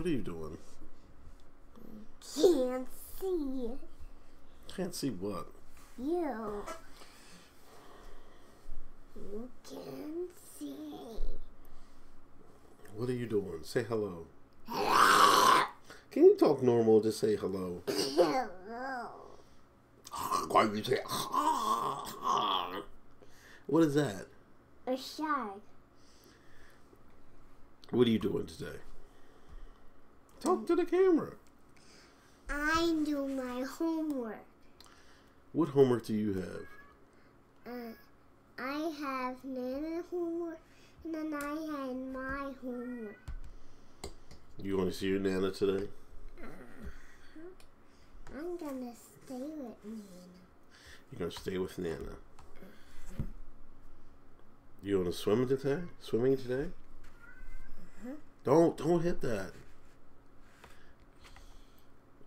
What are you doing? Can't see. Can't see what. You. You can see. What are you doing? Say hello. Hello. Can you talk normal? Just say hello. Hello. Why you say? What is that? A shark. What are you doing today? Talk to the camera. I do my homework. What homework do you have? Uh, I have Nana homework, and then I had my homework. You want to see your nana today? Uh, I'm gonna stay with Nana. You're gonna stay with Nana. You want to swim today? Swimming today? Don't don't hit that.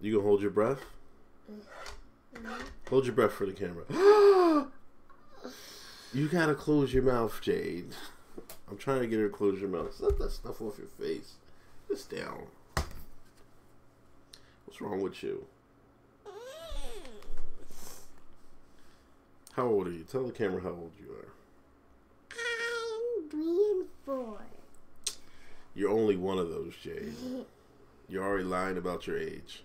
You gonna hold your breath? Hold your breath for the camera. you gotta close your mouth, Jade. I'm trying to get her to close your mouth. Let that stuff off your face. Just down. What's wrong with you? How old are you? Tell the camera how old you are. I'm three and four. You're only one of those, Jade. You're already lying about your age.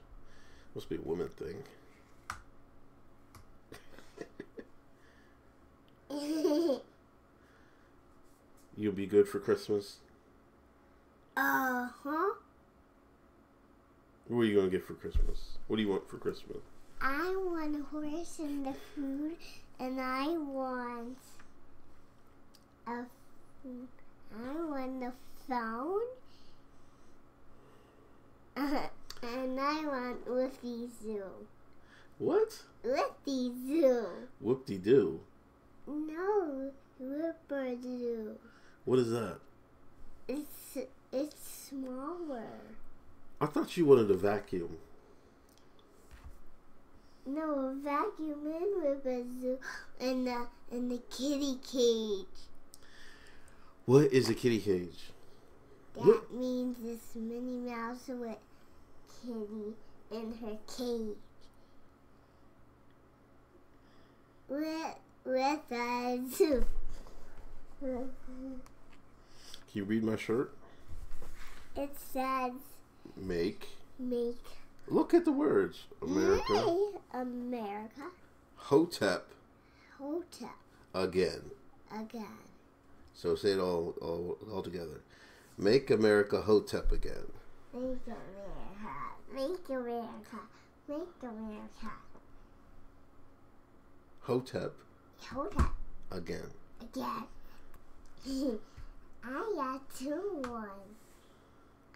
Must be a woman thing. You'll be good for Christmas. uh huh. What are you gonna get for Christmas? What do you want for Christmas? I want a horse and the food, and I want a. I want a phone, and I want Woofy Zoo. What? Woofy Zoo. Whoop de doo. No, Whipper Zoo. What is that? It's it's smaller. I thought you wanted a vacuum. No, a vacuum in Whipper Zoo, and the and the kitty cage. What is a kitty cage? That What? means this Minnie Mouse with Kitty in her cage. With with a zoo. Can you read my shirt? It says Make. make Look at the words. America. Yay, America Hotep Hotel again. again. So say it all, all, all together. Make America Hotep again. Make America. Make America. Make America. Hotep Hotel again. again. I got two ones.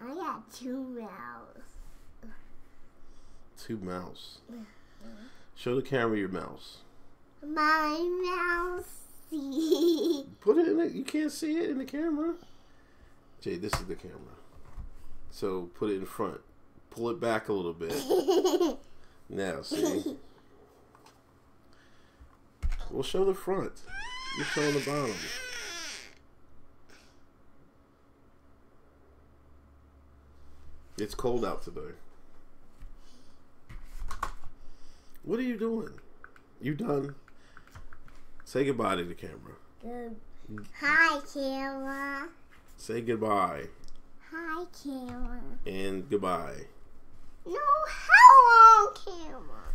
I got two mouths. Two mouths. Show the camera your mouse. My mouse. Put it in it. You can't see it in the camera. Jay, this is the camera. So put it in front. Pull it back a little bit. Now, see? We'll show the front. You're showing the bottom. It's cold out today. What are you doing? You done? Say goodbye to the camera. Good. Hi, camera. Say goodbye Hi, camera. and goodbye. No, hello, camera.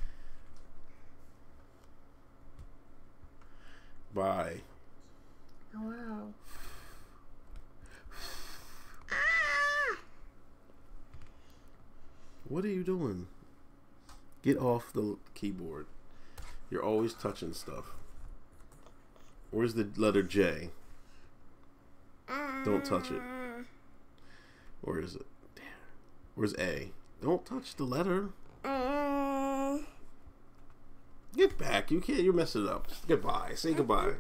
Bye. Hello. Ah! What are you doing? Get off the keyboard. You're always touching stuff. Where's the letter J? Don't touch it. Ah. Where is it? Damn. Where's A? Don't touch the letter. Ah. Get back. You can't. You're messing it up. Goodbye. Say goodbye.